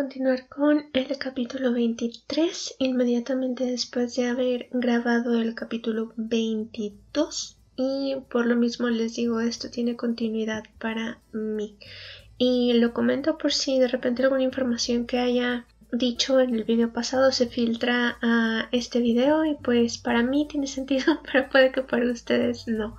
continuar con el capítulo 23 inmediatamente después de haber grabado el capítulo 22 y por lo mismo les digo esto tiene continuidad para mí. Y lo comento por si de repente alguna información que haya dicho en el video pasado se filtra a este video y pues para mí tiene sentido pero puede que para ustedes no.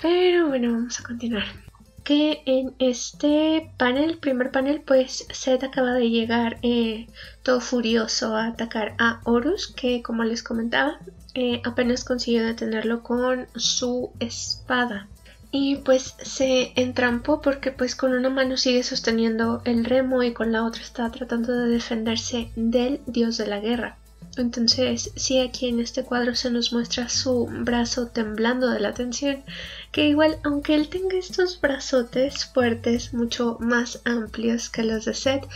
Pero bueno vamos a continuar que en este panel, primer panel, pues Seth acaba de llegar eh, todo furioso a atacar a Horus, que como les comentaba, eh, apenas consiguió detenerlo con su espada. Y pues se entrampó porque pues con una mano sigue sosteniendo el remo y con la otra está tratando de defenderse del dios de la guerra. Entonces, sí, aquí en este cuadro se nos muestra su brazo temblando de la tensión, que igual, aunque él tenga estos brazotes fuertes, mucho más amplios que los de Seth,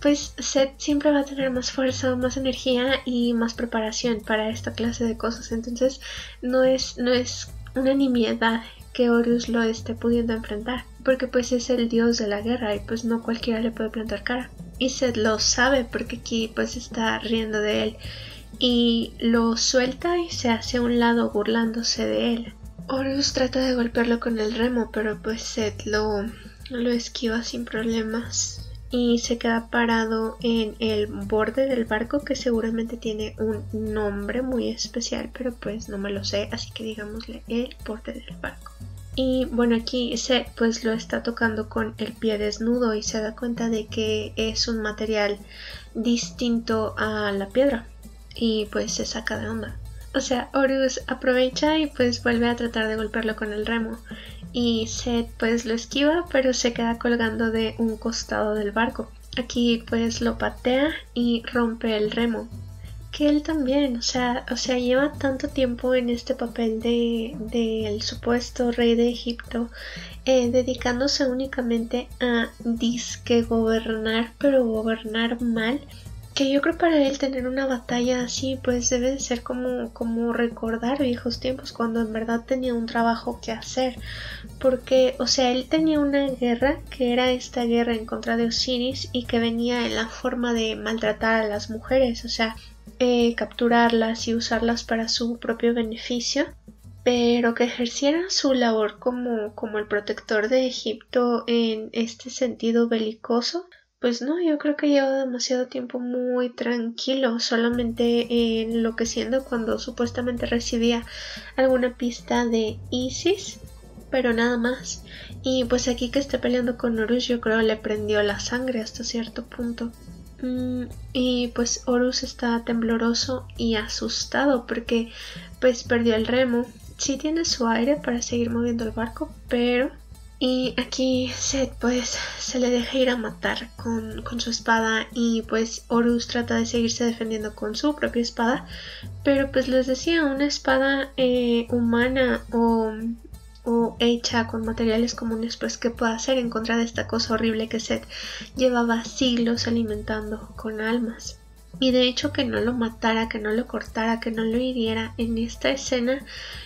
pues Seth siempre va a tener más fuerza, más energía y más preparación para esta clase de cosas. Entonces, no es, no es una nimiedad que Horus lo esté pudiendo enfrentar, porque pues es el dios de la guerra y pues no cualquiera le puede plantar cara. Y Seth lo sabe porque aquí pues está riendo de él y lo suelta y se hace a un lado burlándose de él. Horus trata de golpearlo con el remo, pero pues Seth lo, lo esquiva sin problemas y se queda parado en el borde del barco que seguramente tiene un nombre muy especial, pero pues no me lo sé, así que digámosle el borde del barco. Y bueno, aquí se pues lo está tocando con el pie desnudo y se da cuenta de que es un material distinto a la piedra y pues se saca de onda. O sea, Horus aprovecha y pues vuelve a tratar de golpearlo con el remo y Seth pues lo esquiva pero se queda colgando de un costado del barco. Aquí pues lo patea y rompe el remo. Que él también, o sea, o sea, lleva tanto tiempo en este papel de del supuesto rey de Egipto, eh, dedicándose únicamente a disque gobernar, pero gobernar mal que yo creo para él tener una batalla así pues debe de ser como, como recordar viejos tiempos cuando en verdad tenía un trabajo que hacer. Porque o sea él tenía una guerra que era esta guerra en contra de Osiris y que venía en la forma de maltratar a las mujeres o sea eh, capturarlas y usarlas para su propio beneficio pero que ejerciera su labor como, como el protector de Egipto en este sentido belicoso pues no, yo creo que lleva demasiado tiempo muy tranquilo, solamente enloqueciendo cuando supuestamente recibía alguna pista de Isis, pero nada más. Y pues aquí que esté peleando con Horus yo creo le prendió la sangre hasta cierto punto. Mm, y pues Horus está tembloroso y asustado porque pues perdió el remo. Sí tiene su aire para seguir moviendo el barco, pero y aquí Seth pues se le deja ir a matar con, su espada y pues Horus trata de seguirse defendiendo con su propia espada. Pero pues les decía, una espada eh, humana o, o, hecha con materiales comunes pues que pueda hacer en contra de esta cosa horrible que Seth llevaba siglos alimentando con almas. Y de hecho que no lo matara, que no lo cortara, que no lo hiriera en esta escena,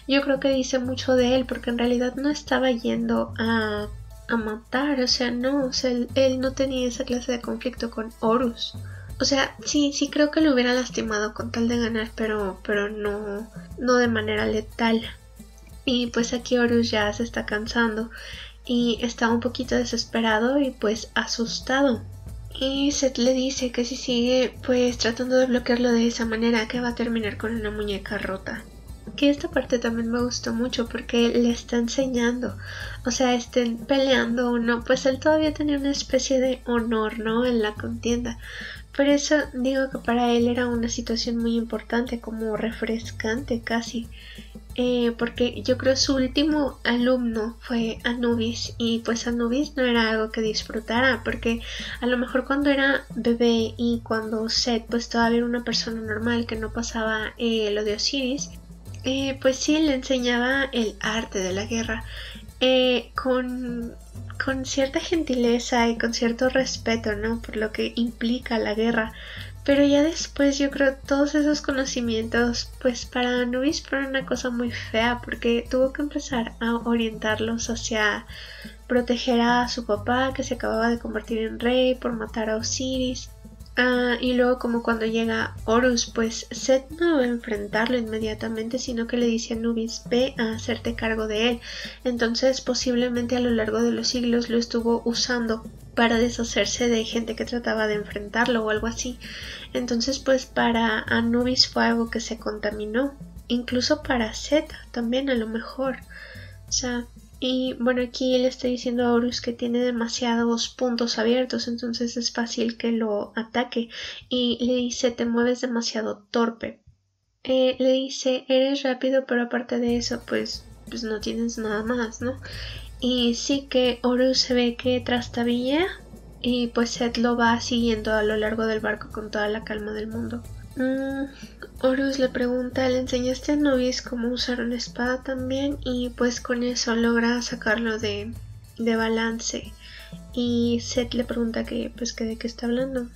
yo creo que dice mucho de él, porque en realidad no estaba yendo a, a matar, o sea, no, o sea, él, no tenía esa clase de conflicto con Horus. O sea, sí, sí creo que lo hubiera lastimado con tal de ganar, pero, pero no, no de manera letal. Y pues aquí Horus ya se está cansando y está un poquito desesperado y pues asustado y Seth le dice que si sigue pues tratando de bloquearlo de esa manera que va a terminar con una muñeca rota. Que esta parte también me gustó mucho porque le está enseñando, o sea, estén peleando o no, pues él todavía tenía una especie de honor, ¿no? En la contienda. Por eso digo que para él era una situación muy importante, como refrescante casi. Eh, porque yo creo su último alumno fue Anubis y pues Anubis no era algo que disfrutara porque a lo mejor cuando era bebé y cuando Seth pues todavía era una persona normal que no pasaba eh, lo de Osiris eh, pues sí le enseñaba el arte de la guerra. Con, con cierta gentileza y con cierto respeto no por lo que implica la guerra Pero ya después yo creo todos esos conocimientos pues para Anubis fueron una cosa muy fea porque tuvo que empezar a orientarlos hacia proteger a su papá que se acababa de convertir en rey por matar a Osiris Ah, y luego como cuando llega Horus, pues Seth no va a enfrentarlo inmediatamente, sino que le dice a Nubis, ve a hacerte cargo de él. Entonces posiblemente a lo largo de los siglos lo estuvo usando para deshacerse de gente que trataba de enfrentarlo o algo así. Entonces pues para Anubis fue algo que se contaminó. Incluso para Seth también a lo mejor. O sea, y bueno, aquí le está diciendo a Horus que tiene demasiados puntos abiertos, entonces es fácil que lo ataque. Y le dice, te mueves demasiado torpe. Eh, le dice, eres rápido, pero aparte de eso, pues, pues no tienes nada más, ¿no? Y sí que Horus se ve que trastabilla y pues Seth lo va siguiendo a lo largo del barco con toda la calma del mundo. Mm, Horus le pregunta, ¿le enseñaste a Nobis cómo usar una espada también? Y pues con eso logra sacarlo de, de balance. Y Seth le pregunta que, pues, que de qué está hablando.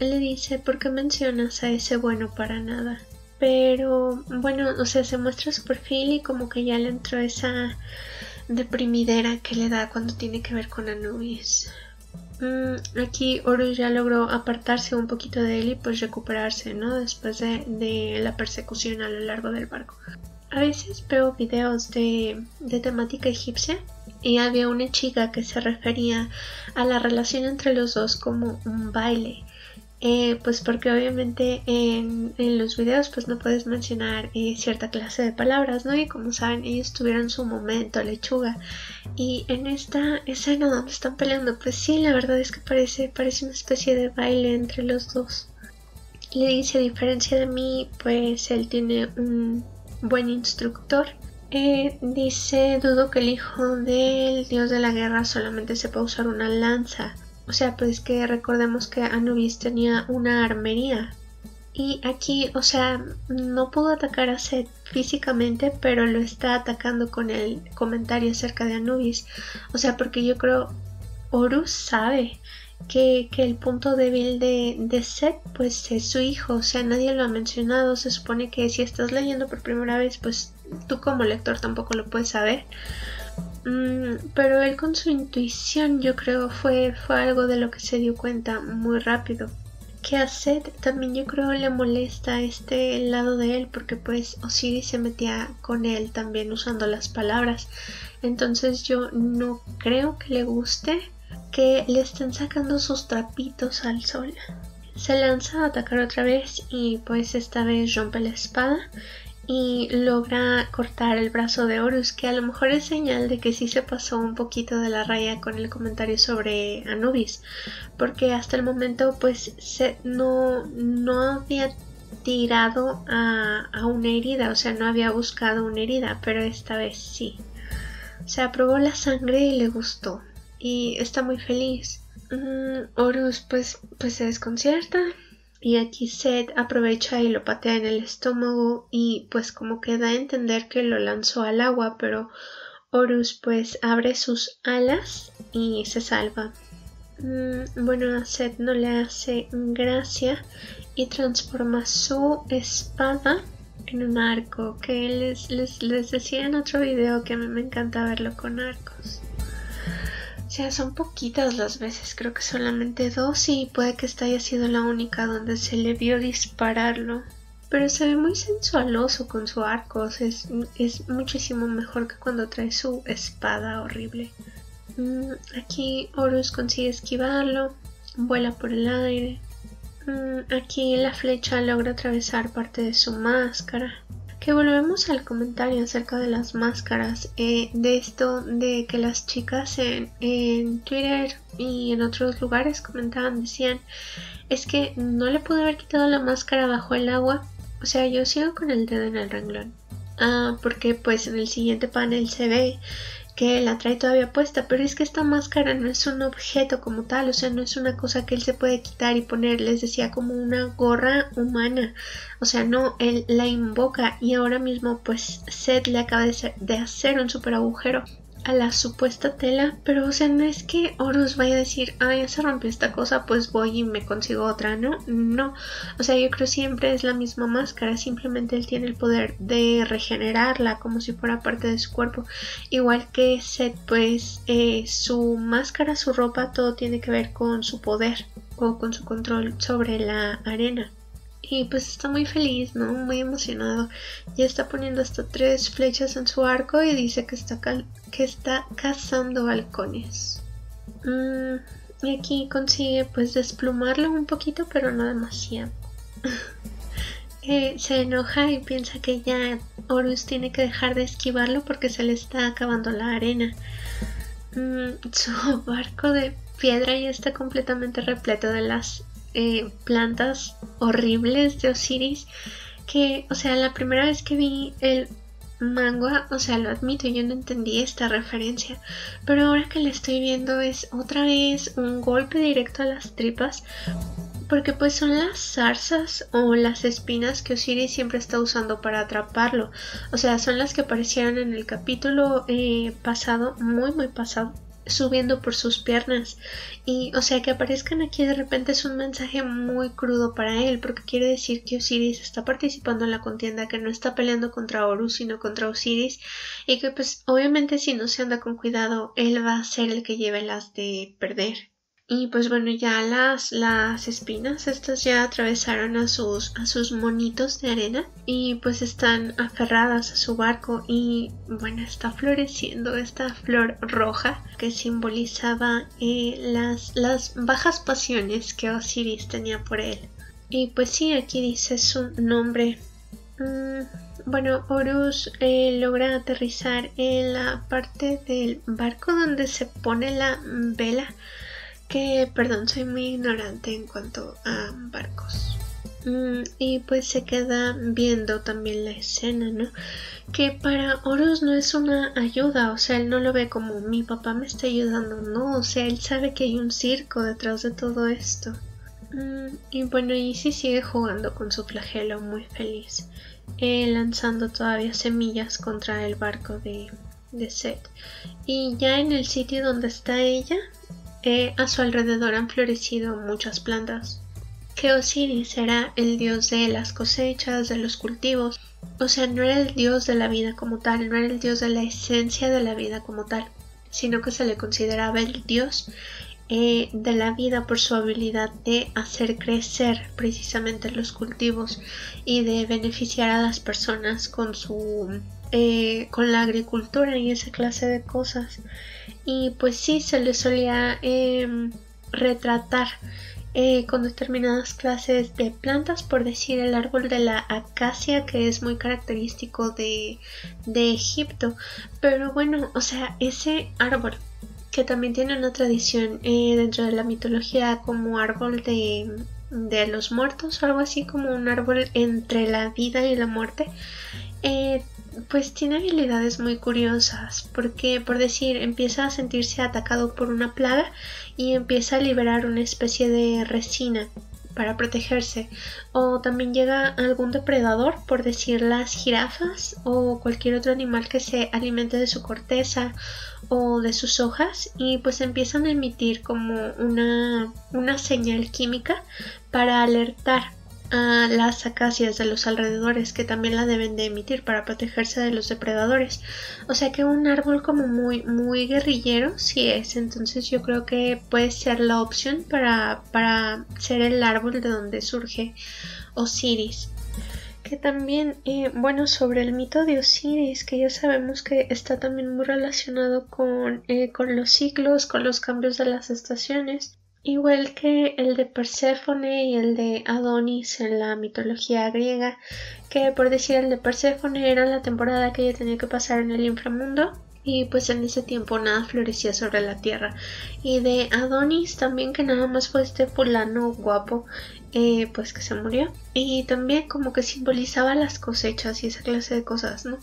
Él le dice, ¿por qué mencionas a ese bueno para nada? Pero bueno, o sea, se muestra su perfil y como que ya le entró esa deprimidera que le da cuando tiene que ver con Anubis. Mm, aquí Horus ya logró apartarse un poquito de él y pues recuperarse, ¿no? Después de, la persecución a lo largo del barco. A veces veo videos de, de temática egipcia y había una chica que se refería a la relación entre los dos como un baile eh, pues porque obviamente en, los videos pues no puedes mencionar eh, cierta clase de palabras, ¿no? Y como saben, ellos tuvieron su momento, lechuga. Y en esta escena donde están peleando, pues sí, la verdad es que parece, parece una especie de baile entre los dos. Le dice, a diferencia de mí, pues él tiene un buen instructor. Eh, dice, dudo que el hijo del dios de la guerra solamente sepa usar una lanza. O sea, pues que recordemos que Anubis tenía una armería. Y aquí, o sea, no pudo atacar a Seth físicamente, pero lo está atacando con el comentario acerca de Anubis. O sea, porque yo creo Horus sabe que, el punto débil de, de Seth pues es su hijo. O sea, nadie lo ha mencionado. Se supone que si estás leyendo por primera vez, pues tú como lector tampoco lo puedes saber. Mm, pero él con su intuición yo creo fue, fue algo de lo que se dio cuenta muy rápido. Que a Seth también yo creo le molesta este lado de él porque pues Osiris se metía con él también usando las palabras. Entonces yo no creo que le guste que le estén sacando sus trapitos al sol. Se lanza a atacar otra vez y pues esta vez rompe la espada y logra cortar el brazo de Horus, que a lo mejor es señal de que sí se pasó un poquito de la raya con el comentario sobre Anubis, porque hasta el momento pues se, no, no había tirado a, a, una herida, o sea, no había buscado una herida, pero esta vez sí. Se aprobó la sangre y le gustó, y está muy feliz. Mm, Horus pues, pues se desconcierta, y aquí Seth aprovecha y lo patea en el estómago y pues como que da a entender que lo lanzó al agua, pero Horus pues abre sus alas y se salva. Mm, bueno, a Seth no le hace gracia y transforma su espada en un arco, que les, les, les decía en otro video que a mí me encanta verlo con arcos. Sea, son poquitas las veces, creo que solamente dos y puede que esta haya sido la única donde se le vio dispararlo. Pero se ve muy sensualoso con su arco, es, es muchísimo mejor que cuando trae su espada horrible. Mm, aquí Horus consigue esquivarlo, vuela por el aire. Mm, aquí la flecha logra atravesar parte de su máscara que volvemos al comentario acerca de las máscaras, eh, de esto de que las chicas en, en, Twitter y en otros lugares comentaban, decían, es que no le pude haber quitado la máscara bajo el agua, o sea, yo sigo con el dedo en el renglón. Ah, porque pues en el siguiente panel se ve que la trae todavía puesta, pero es que esta máscara no es un objeto como tal, o sea, no es una cosa que él se puede quitar y poner, les decía como una gorra humana, o sea, no, él la invoca y ahora mismo pues Seth le acaba de, hacer un super agujero a la supuesta tela, pero o sea, no es que Horus vaya a decir, ya se rompió esta cosa, pues voy y me consigo otra, ¿no? No, o sea, yo creo siempre es la misma máscara, simplemente él tiene el poder de regenerarla como si fuera parte de su cuerpo, igual que Seth, pues eh, su máscara, su ropa, todo tiene que ver con su poder o con su control sobre la arena. Y pues está muy feliz, ¿no? Muy emocionado. Ya está poniendo hasta tres flechas en su arco y dice que está, que está cazando halcones. Mm, y aquí consigue pues desplumarlo un poquito, pero no demasiado. Eh, se enoja y piensa que ya Horus tiene que dejar de esquivarlo porque se le está acabando la arena. Mm, su barco de piedra ya está completamente repleto de las eh, plantas horribles de Osiris que, o sea, la primera vez que vi el manga, o sea, lo admito, yo no entendí esta referencia, pero ahora que la estoy viendo es otra vez un golpe directo a las tripas, porque pues son las zarzas o las espinas que Osiris siempre está usando para atraparlo, o sea, son las que aparecieron en el capítulo eh, pasado, muy muy pasado, subiendo por sus piernas. Y o sea que aparezcan aquí de repente es un mensaje muy crudo para él porque quiere decir que Osiris está participando en la contienda que no está peleando contra Horus sino contra Osiris. Y que pues obviamente si no se anda con cuidado él va a ser el que lleve las de perder y pues bueno, ya las, las espinas, estas ya atravesaron a sus, a sus monitos de arena y pues están aferradas a su barco y bueno, está floreciendo esta flor roja que simbolizaba eh, las, las bajas pasiones que Osiris tenía por él. Y pues sí, aquí dice su nombre. Mm, bueno, Horus eh, logra aterrizar en la parte del barco donde se pone la vela que, perdón, soy muy ignorante en cuanto a barcos. Mm, y pues se queda viendo también la escena, ¿no? Que para Horus no es una ayuda, o sea, él no lo ve como mi papá me está ayudando, no, o sea, él sabe que hay un circo detrás de todo esto. Mm, y bueno, y sí sigue jugando con su flagelo muy feliz, eh, lanzando todavía semillas contra el barco de, de Seth. Y ya en el sitio donde está ella, a su alrededor han florecido muchas plantas. Que Osiris era el dios de las cosechas, de los cultivos, o sea, no era el dios de la vida como tal, no era el dios de la esencia de la vida como tal, sino que se le consideraba el dios eh, de la vida por su habilidad de hacer crecer precisamente los cultivos y de beneficiar a las personas con su eh, con la agricultura y esa clase de cosas y pues sí se le solía em, retratar eh, con determinadas clases de plantas, por decir el árbol de la acacia, que es muy característico de, de Egipto. Pero bueno, o sea, ese árbol que también tiene una tradición eh, dentro de la mitología como árbol de, de los muertos, algo así como un árbol entre la vida y la muerte, eh, pues tiene habilidades muy curiosas, porque por decir, empieza a sentirse atacado por una plaga y empieza a liberar una especie de resina para protegerse. O también llega algún depredador por decir las jirafas o cualquier otro animal que se alimente de su corteza o de sus hojas y pues empiezan a emitir como una, una señal química para alertar las acacias de los alrededores que también la deben de emitir para protegerse de los depredadores. O sea que un árbol como muy muy guerrillero sí es, entonces yo creo que puede ser la opción para, para ser el árbol de donde surge Osiris. Que también, eh, bueno, sobre el mito de Osiris, que ya sabemos que está también muy relacionado con, eh, con los ciclos, con los cambios de las estaciones. Igual que el de Perséfone y el de Adonis en la mitología griega, que por decir el de Perséfone era la temporada que ella tenía que pasar en el inframundo y pues en ese tiempo nada florecía sobre la tierra. Y de Adonis también que nada más fue este fulano guapo eh, pues que se murió y también como que simbolizaba las cosechas y esa clase de cosas, ¿no?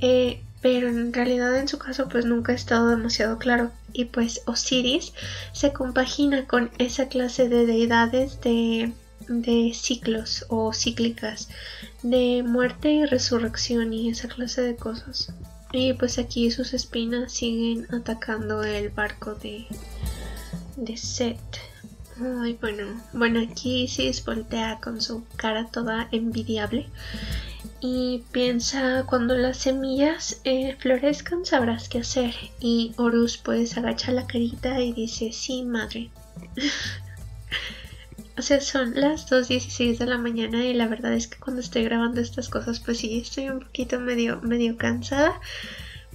Eh, pero en realidad en su caso pues nunca ha estado demasiado claro y pues Osiris se compagina con esa clase de deidades de, de ciclos o cíclicas de muerte y resurrección y esa clase de cosas Y pues aquí sus espinas siguen atacando el barco de, de Set. Ay, bueno, bueno, aquí Isis voltea con su cara toda envidiable y piensa cuando las semillas eh, florezcan sabrás qué hacer y Horus pues agacha la carita y dice sí madre o sea son las 2.16 de la mañana y la verdad es que cuando estoy grabando estas cosas pues sí estoy un poquito medio medio cansada.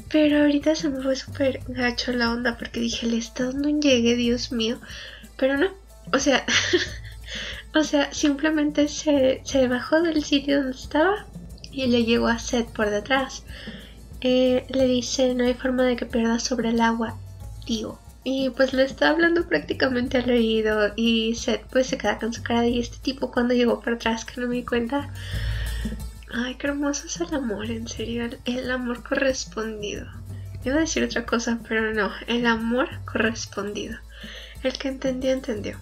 Pero ahorita se me fue súper gacho la onda porque dije le está dando un llegue Dios mío pero no o sea o sea simplemente se, se bajó del sitio donde estaba y le llegó a Seth por detrás. Eh, le dice, no hay forma de que pierdas sobre el agua, tío. Y pues le está hablando prácticamente al oído y Seth pues se queda con su cara y este tipo cuando llegó por atrás que no me di cuenta. Ay, qué hermoso es el amor, en serio, el, amor correspondido. Iba a decir otra cosa, pero no, el amor correspondido. El que entendió, entendió.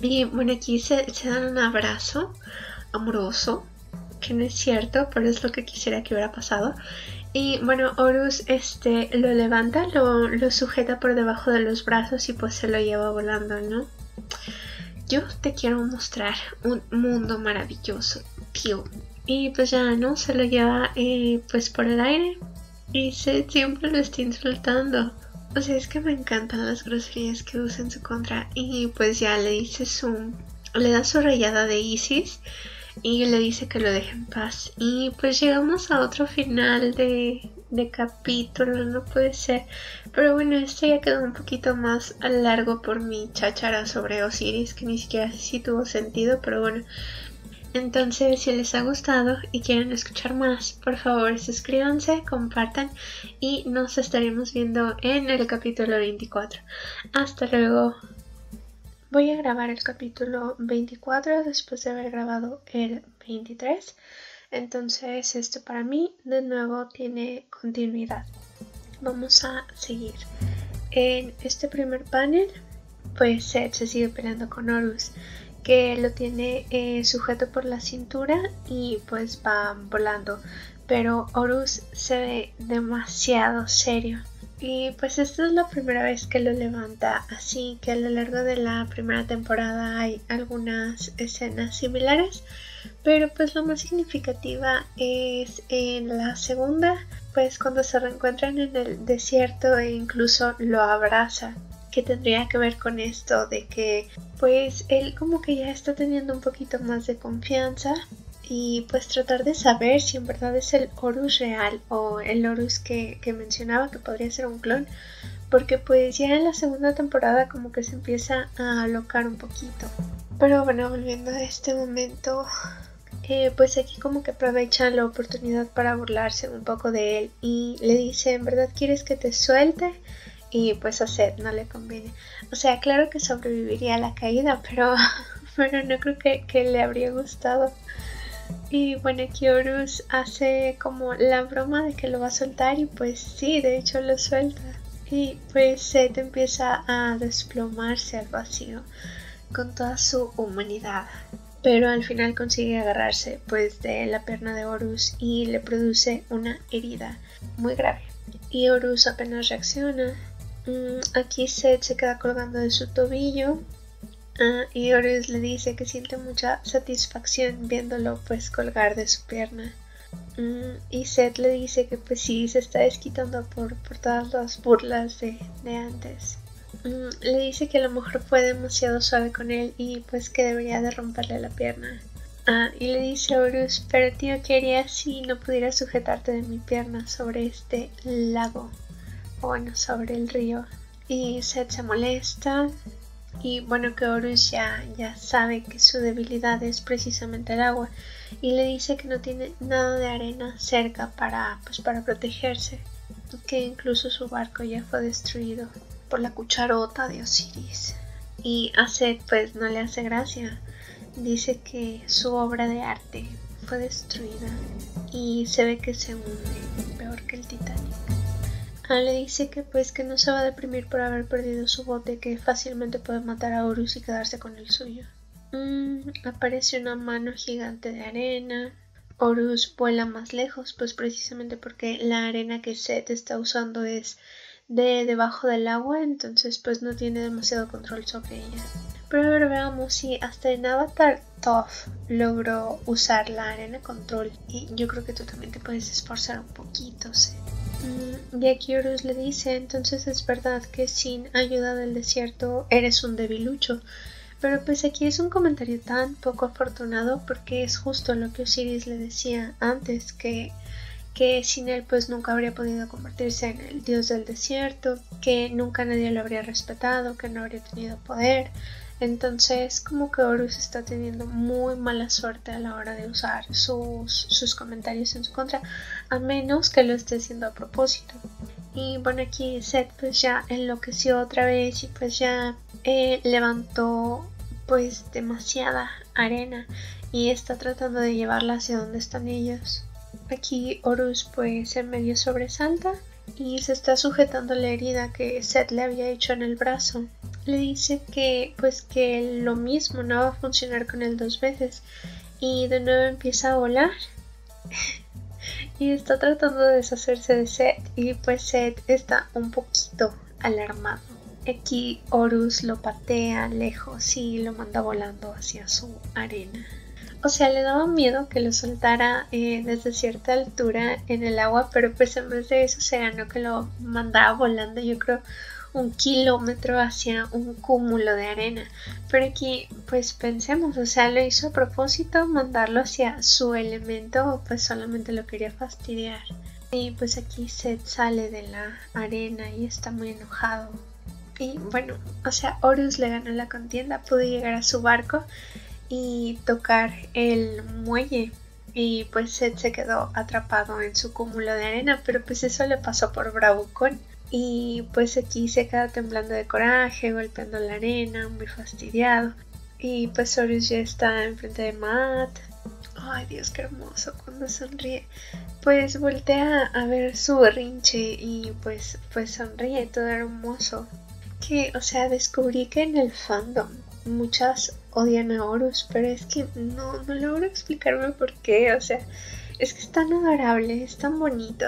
Y bueno, aquí se dan un abrazo amoroso que no es cierto, pero es lo que quisiera que hubiera pasado. Y bueno, Horus este, lo levanta, lo, lo sujeta por debajo de los brazos y pues se lo lleva volando, ¿no? Yo te quiero mostrar un mundo maravilloso, tío. Y pues ya, ¿no? Se lo lleva eh, pues por el aire y se, siempre lo está insultando. O sea, es que me encantan las groserías que usa en su contra. Y pues ya le dice su... Le da su rayada de Isis y le dice que lo deje en paz. Y pues llegamos a otro final de, de capítulo, no puede ser. Pero bueno, este ya quedó un poquito más largo por mi cháchara sobre Osiris, que ni siquiera sé si tuvo sentido, pero bueno. Entonces, si les ha gustado y quieren escuchar más, por favor suscríbanse, compartan y nos estaremos viendo en el capítulo 24. Hasta luego. Voy a grabar el capítulo 24 después de haber grabado el 23. Entonces esto para mí de nuevo tiene continuidad. Vamos a seguir. En este primer panel pues Seth se sigue peleando con Horus que lo tiene eh, sujeto por la cintura y pues va volando. Pero Horus se ve demasiado serio. Y pues esta es la primera vez que lo levanta, así que a lo largo de la primera temporada hay algunas escenas similares, pero pues lo más significativa es en la segunda, pues cuando se reencuentran en el desierto e incluso lo abraza, que tendría que ver con esto de que pues él como que ya está teniendo un poquito más de confianza y pues tratar de saber si en verdad es el Horus real o el Horus que, mencionaba que podría ser un clon porque pues ya en la segunda temporada como que se empieza a alocar un poquito. Pero bueno volviendo a este momento eh, pues aquí como que aprovecha la oportunidad para burlarse un poco de él y le dice en verdad quieres que te suelte y pues a Seth no le conviene. O sea claro que sobreviviría a la caída pero pero no creo que, que le habría gustado y bueno, Horus hace como la broma de que lo va a soltar y pues sí, de hecho lo suelta. Y pues Seth empieza a desplomarse al vacío con toda su humanidad. Pero al final consigue agarrarse pues de la pierna de Horus y le produce una herida muy grave. Y Horus apenas reacciona. Mm, aquí Seth se queda colgando de su tobillo Ah, y Horus le dice que siente mucha satisfacción viéndolo pues colgar de su pierna. Mm, y Seth le dice que pues sí se está desquitando por, todas las burlas de, antes. Mm, le dice que a lo mejor fue demasiado suave con él y pues que debería de romperle la pierna. Ah, y le dice a Horus, pero tío, ¿qué harías si no pudiera sujetarte de mi pierna sobre este lago? O bueno, sobre el río. Y Seth se molesta y bueno que Horus ya, sabe que su debilidad es precisamente el agua y le dice que no tiene nada de arena cerca para, pues, para protegerse, que incluso su barco ya fue destruido por la cucharota de Osiris. Y a Seth pues no le hace gracia, dice que su obra de arte fue destruida y se ve que se hunde, peor que el Titanic. Ah, le dice que pues que no se va a deprimir por haber perdido su bote, que fácilmente puede matar a Horus y quedarse con el suyo. Mm, aparece una mano gigante de arena. Horus vuela más lejos, pues precisamente porque la arena que Seth está usando es de debajo del agua, entonces pues no tiene demasiado control sobre ella. Pero a ver, veamos si hasta en Avatar Toph logró usar la arena control. Y yo creo que tú también te puedes esforzar un poquito, Seth. Mm, y Horus le dice, entonces es verdad que sin ayuda del desierto eres un debilucho. Pero pues aquí es un comentario tan poco afortunado porque es justo lo que Osiris le decía antes, que, que sin él pues nunca habría podido convertirse en el dios del desierto, que nunca nadie lo habría respetado, que no habría tenido poder. Entonces como que Horus está teniendo muy mala suerte a la hora de usar sus, sus comentarios en su contra, a menos que lo esté haciendo a propósito. Y bueno, aquí Seth pues ya enloqueció otra vez y pues ya eh, levantó pues demasiada arena y está tratando de llevarla hacia donde están ellos. Aquí Horus pues en medio sobresalta y se está sujetando la herida que Seth le había hecho en el brazo. Le dice que pues que lo mismo no va a funcionar con él dos veces y de nuevo empieza a volar y está tratando de deshacerse de Seth y pues Seth está un poquito alarmado. Aquí Horus lo patea lejos y lo manda volando hacia su arena. O sea, le daba miedo que lo soltara eh, desde cierta altura en el agua, pero pues en vez de eso se ganó que lo mandaba volando, yo creo, un kilómetro hacia un cúmulo de arena. Pero aquí, pues pensemos, o sea, lo hizo a propósito mandarlo hacia su elemento o pues solamente lo quería fastidiar. Y pues aquí Seth sale de la arena y está muy enojado. Y bueno, o sea, Horus le ganó la contienda, pudo llegar a su barco y tocar el muelle. Y pues Seth se quedó atrapado en su cúmulo de arena, pero pues eso le pasó por bravucón. Y pues aquí se queda temblando de coraje, golpeando la arena, muy fastidiado. Y pues Horus ya está enfrente de Matt. Ay Dios, qué hermoso cuando sonríe. Pues voltea a ver su berrinche y pues, pues sonríe todo hermoso. Que, o sea, descubrí que en el fandom muchas odian a Horus, pero es que no, no logro explicarme por qué. O sea, es que es tan adorable, es tan bonito.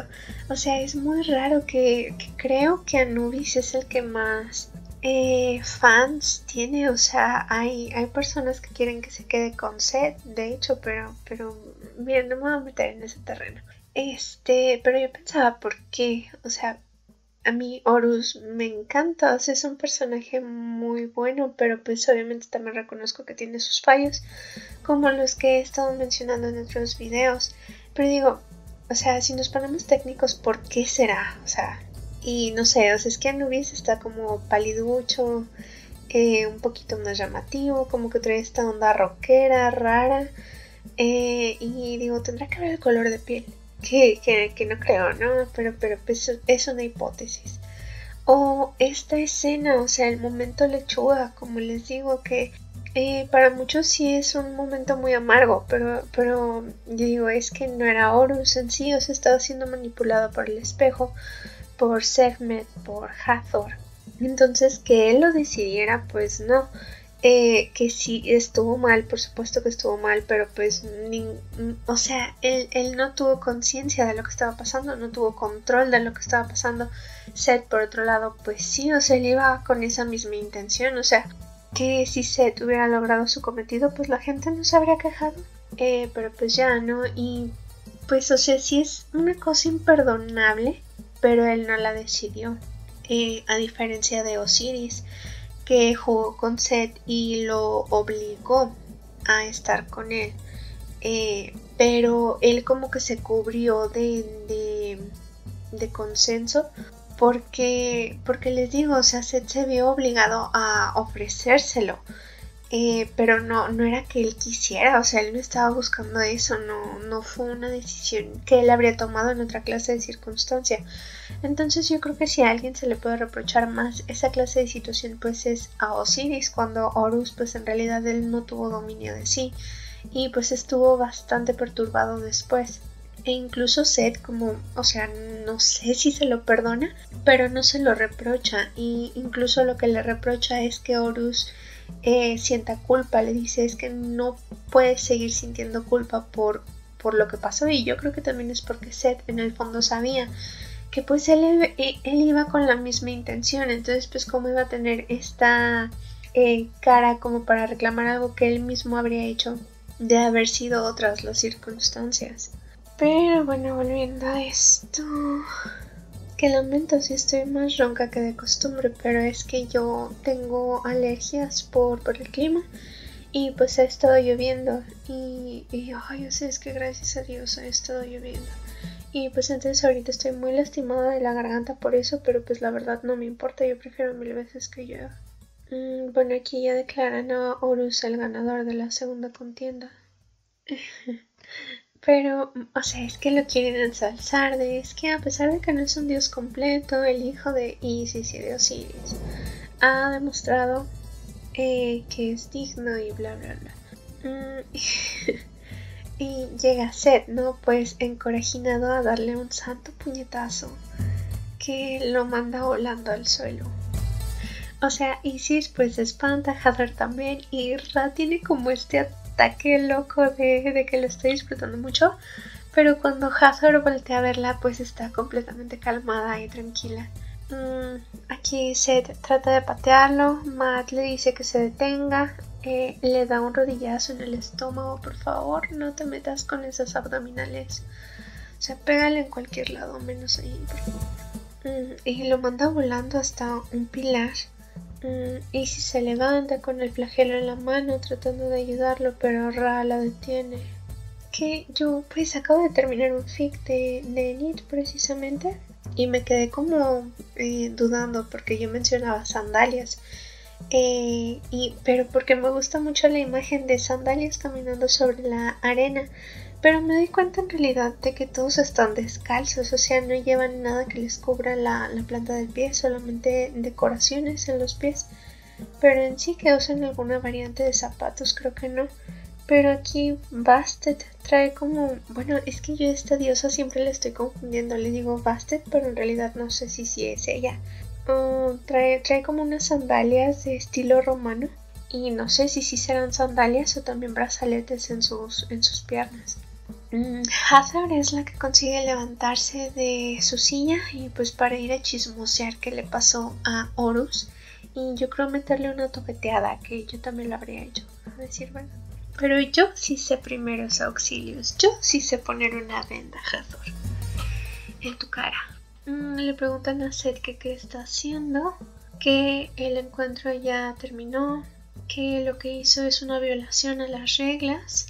O sea, es muy raro que, creo que Anubis es el que más eh, fans tiene. O sea, hay, hay personas que quieren que se quede con Seth, de hecho, pero, pero, miren, no me voy a meter en ese terreno. Este, pero yo pensaba, ¿por qué? O sea, a mí Horus me encanta, o sea, es un personaje muy bueno, pero pues obviamente también reconozco que tiene sus fallos, como los que he estado mencionando en otros videos. Pero digo, o sea, si nos ponemos técnicos, ¿por qué será? O sea, y no sé, o sea, es que Anubis está como paliducho, eh, un poquito más llamativo, como que trae esta onda rockera, rara. Eh, y digo, tendrá que ver el color de piel. Que, que, que no creo, ¿no? Pero, pero pues, es una hipótesis. O esta escena, o sea, el momento lechuga, como les digo, que eh, para muchos sí es un momento muy amargo, pero, pero yo digo, es que no era Horus en sí, o estaba siendo manipulado por el espejo, por Sekhmet, por Hathor. Entonces, que él lo decidiera, pues no. Eh, que sí estuvo mal, por supuesto que estuvo mal, pero pues, o sea, él, él no tuvo conciencia de lo que estaba pasando, no tuvo control de lo que estaba pasando. Seth, por otro lado, pues sí, o sea, él iba con esa misma intención, o sea, que si Seth hubiera logrado su cometido, pues la gente no se habría quejado. Eh, pero pues ya, ¿no? Y pues, o sea, sí es una cosa imperdonable, pero él no la decidió. Eh, a diferencia de Osiris, que jugó con Seth y lo obligó a estar con él. Eh, pero él como que se cubrió de, de, de consenso porque, porque les digo, o sea, Seth se vio obligado a ofrecérselo. Eh, pero no, no era que él quisiera, o sea, él no estaba buscando eso, no, no fue una decisión que él habría tomado en otra clase de circunstancia. Entonces yo creo que si a alguien se le puede reprochar más esa clase de situación, pues es a Osiris, cuando Horus, pues en realidad él no tuvo dominio de sí y pues estuvo bastante perturbado después. E incluso Seth como, o sea, no sé si se lo perdona, pero no se lo reprocha. Y incluso lo que le reprocha es que Horus eh, sienta culpa. Le dice es que no puedes seguir sintiendo culpa por por lo que pasó y yo creo que también es porque Seth en el fondo sabía que pues él, él, iba con la misma intención, entonces pues cómo iba a tener esta eh, cara como para reclamar algo que él mismo habría hecho de haber sido otras las circunstancias. Pero bueno, volviendo a esto, que lamento si estoy más ronca que de costumbre, pero es que yo tengo alergias por, por el clima y pues ha estado lloviendo y, y yo sé, es que gracias a Dios ha estado lloviendo. Y pues entonces ahorita estoy muy lastimada de la garganta por eso, pero pues la verdad no me importa, yo prefiero mil veces que llueva. Mm, bueno, aquí ya declaran a Horus el ganador de la segunda contienda. Pero, o sea, es que lo quieren ensalzar de es que a pesar de que no es un dios completo, el hijo de Isis y de Osiris ha demostrado eh, que es digno y bla bla bla. Mm, y llega Seth, ¿no? Pues encorajinado a darle un santo puñetazo que lo manda volando al suelo. O sea, Isis pues se espanta, Hadar también, y Ra tiene como este ataque loco de, que lo estoy disfrutando mucho. Pero cuando Hazard voltea a verla, pues está completamente calmada y tranquila. Mm, aquí Seth trata de patearlo, Matt le dice que se detenga, eh, le da un rodillazo en el estómago, por favor, no te metas con esas abdominales. O sea, pégale en cualquier lado, menos ahí. Mm, y lo manda volando hasta un pilar. Mm, y si se levanta con el flagelo en la mano tratando de ayudarlo, pero Ra la detiene. Que yo pues acabo de terminar un fic de, de precisamente y me quedé como eh, dudando porque yo mencionaba sandalias. Eh, y, pero porque me gusta mucho la imagen de sandalias caminando sobre la arena pero me doy cuenta en realidad de que todos están descalzos, o sea, no llevan nada que les cubra la, planta del pie, solamente decoraciones en los pies. Pero en sí que usan alguna variante de zapatos, creo que no. Pero aquí Bastet trae como, bueno, es que yo a esta diosa siempre le estoy confundiendo, le digo Bastet, pero en realidad no sé si, si es ella. Trae, trae como unas sandalias de estilo romano y no sé si sí serán sandalias o también brazaletes en sus, en sus piernas. Mm, Hazard es la que consigue levantarse de su silla y pues para ir a chismosear qué le pasó a Horus. Y yo creo meterle una toqueteada que yo también lo habría hecho a decir pero yo sí sé primeros auxilios. Yo sí sé poner una venda Hazard. En tu cara. Mm, le preguntan a Seth que qué está haciendo que el encuentro ya terminó que lo que hizo es una violación a las reglas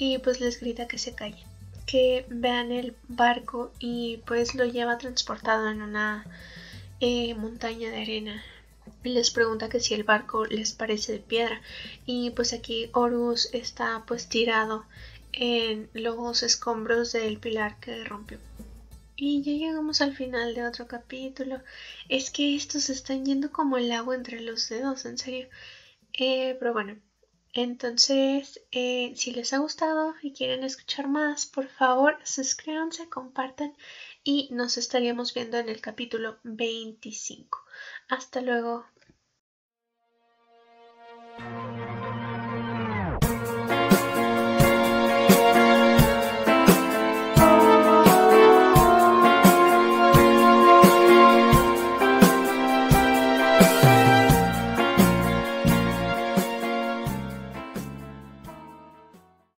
y pues les grita que se callen, que vean el barco y pues lo lleva transportado en una eh, montaña de arena. Les pregunta que si el barco les parece de piedra y pues aquí Horus está pues tirado en los escombros del pilar que rompió. Y ya llegamos al final de otro capítulo. Es que estos están yendo como el agua entre los dedos, en serio. Eh, pero bueno, entonces, eh, si les ha gustado y quieren escuchar más, por favor suscríbanse, compartan y nos estaríamos viendo en el capítulo 25. Hasta luego.